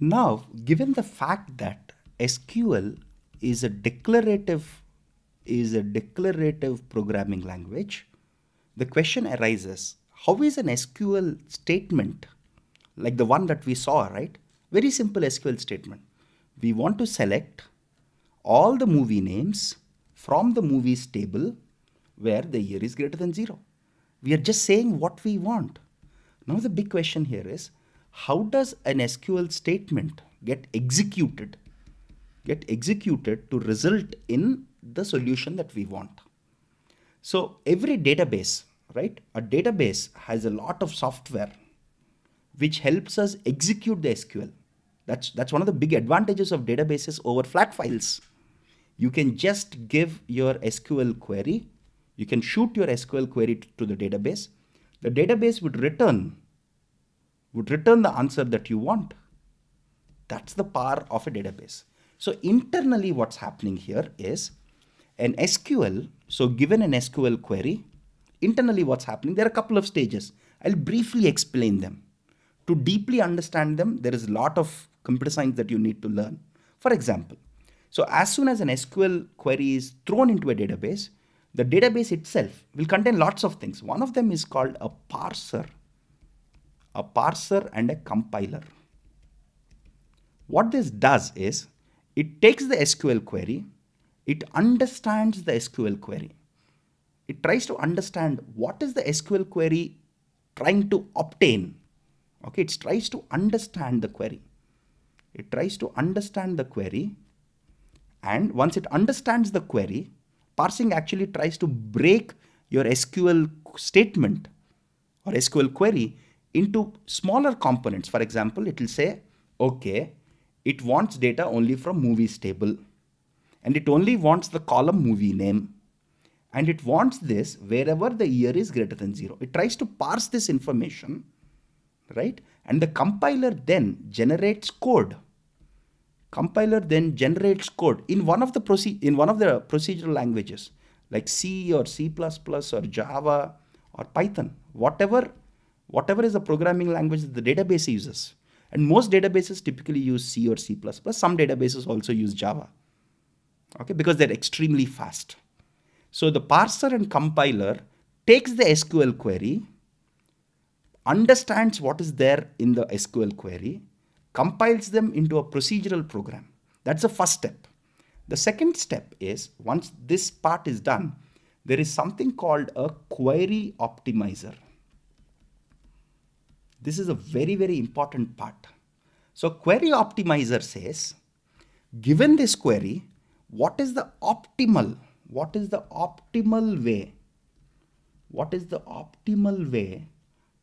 Now, given the fact that SQL is a declarative is a declarative programming language, the question arises, how is an SQL statement like the one that we saw, right? Very simple SQL statement. We want to select all the movie names from the movies table where the year is greater than zero. We are just saying what we want. Now the big question here is, how does an SQL statement get executed, get executed to result in the solution that we want? So every database, right? A database has a lot of software which helps us execute the SQL. That's, that's one of the big advantages of databases over flat files. You can just give your SQL query, you can shoot your SQL query to the database. The database would return, would return the answer that you want. That's the power of a database. So internally what's happening here is an SQL, so given an SQL query, internally what's happening, there are a couple of stages. I'll briefly explain them. To deeply understand them, there is a lot of computer science that you need to learn. For example, so as soon as an SQL query is thrown into a database, the database itself will contain lots of things. One of them is called a parser, a parser and a compiler. What this does is it takes the SQL query, it understands the SQL query. It tries to understand what is the SQL query trying to obtain Okay, it tries to understand the query. It tries to understand the query. And once it understands the query, parsing actually tries to break your SQL statement or SQL query into smaller components. For example, it will say, okay, it wants data only from movies table. And it only wants the column movie name. And it wants this wherever the year is greater than zero. It tries to parse this information right? And the compiler then generates code. Compiler then generates code in one of the proce in one of the procedural languages like C or C++ or Java or Python, whatever, whatever is the programming language that the database uses. And most databases typically use C or C++. Some databases also use Java, okay, because they're extremely fast. So the parser and compiler takes the SQL query, understands what is there in the SQL query, compiles them into a procedural program. That's the first step. The second step is once this part is done, there is something called a query optimizer. This is a very, very important part. So query optimizer says, given this query, what is the optimal, what is the optimal way, what is the optimal way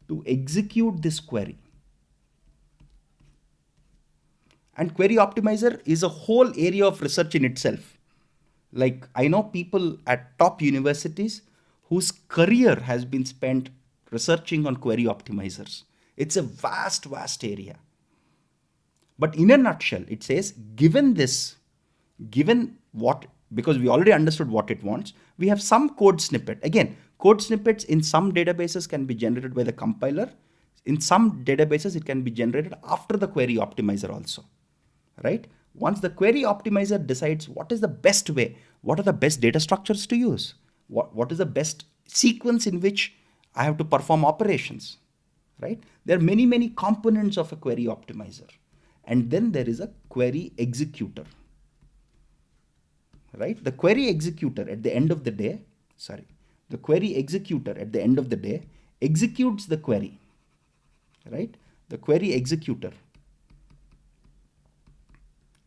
to execute this query. And query optimizer is a whole area of research in itself. Like I know people at top universities whose career has been spent researching on query optimizers. It's a vast, vast area. But in a nutshell, it says, given this, given what, because we already understood what it wants, we have some code snippet. Again, Code snippets in some databases can be generated by the compiler. In some databases, it can be generated after the query optimizer also, right? Once the query optimizer decides what is the best way, what are the best data structures to use, what, what is the best sequence in which I have to perform operations, right? There are many, many components of a query optimizer. And then there is a query executor, right? The query executor at the end of the day, sorry, the query executor at the end of the day executes the query, right? The query executor.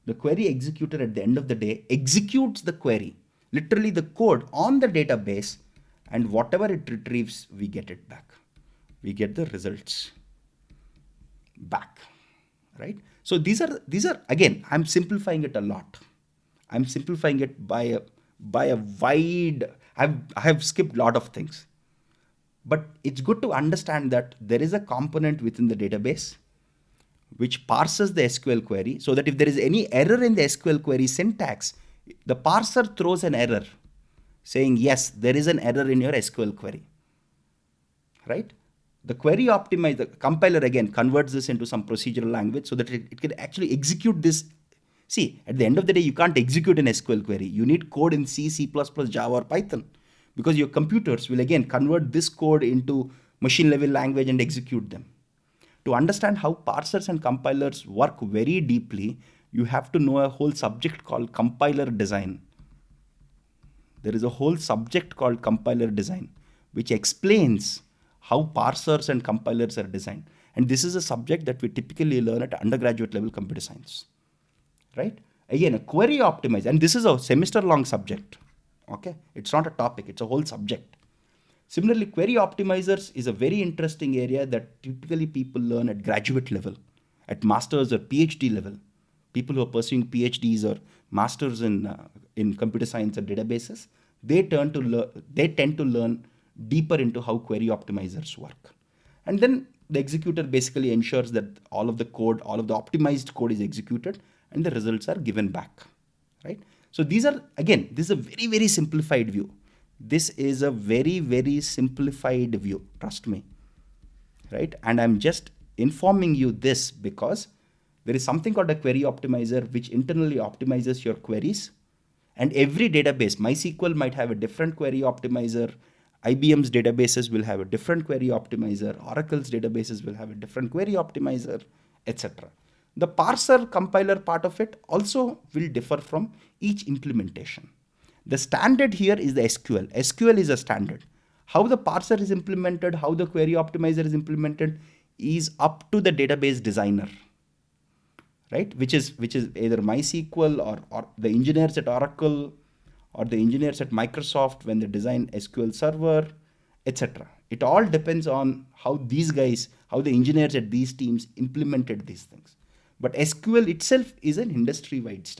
The query executor at the end of the day executes the query, literally the code on the database and whatever it retrieves, we get it back. We get the results back, right? So these are, these are, again, I'm simplifying it a lot. I'm simplifying it by a, by a wide I've, I have skipped a lot of things. But it's good to understand that there is a component within the database which parses the SQL query so that if there is any error in the SQL query syntax, the parser throws an error saying, yes, there is an error in your SQL query, right? The query optimizer, the compiler again converts this into some procedural language so that it, it can actually execute this. See, at the end of the day, you can't execute an SQL query. You need code in C, C++, Java, or Python because your computers will again convert this code into machine level language and execute them. To understand how parsers and compilers work very deeply, you have to know a whole subject called compiler design. There is a whole subject called compiler design, which explains how parsers and compilers are designed. And this is a subject that we typically learn at undergraduate level computer science. Right? Again, a query optimizer, and this is a semester long subject. Okay? It's not a topic, it's a whole subject. Similarly, query optimizers is a very interesting area that typically people learn at graduate level, at master's or PhD level. People who are pursuing PhDs or masters in uh, in computer science or databases, they turn to. They tend to learn deeper into how query optimizers work, and then the executor basically ensures that all of the code, all of the optimized code is executed, and the results are given back, right? So these are again, this is a very very simplified view. This is a very very simplified view trust me right? And i'm just informing you this because there is something called a query optimizer which internally optimizes your queries. And every database mysql might have a different query optimizer ibm's databases will have a different query optimizer oracle's databases will have a different query optimizer etc the parser compiler part of it also will differ from each implementation the standard here is the SQL. SQL is a standard. How the parser is implemented, how the query optimizer is implemented is up to the database designer. Right? Which is which is either MySQL or, or the engineers at Oracle or the engineers at Microsoft when they design SQL Server, etc. It all depends on how these guys, how the engineers at these teams implemented these things. But SQL itself is an industry-wide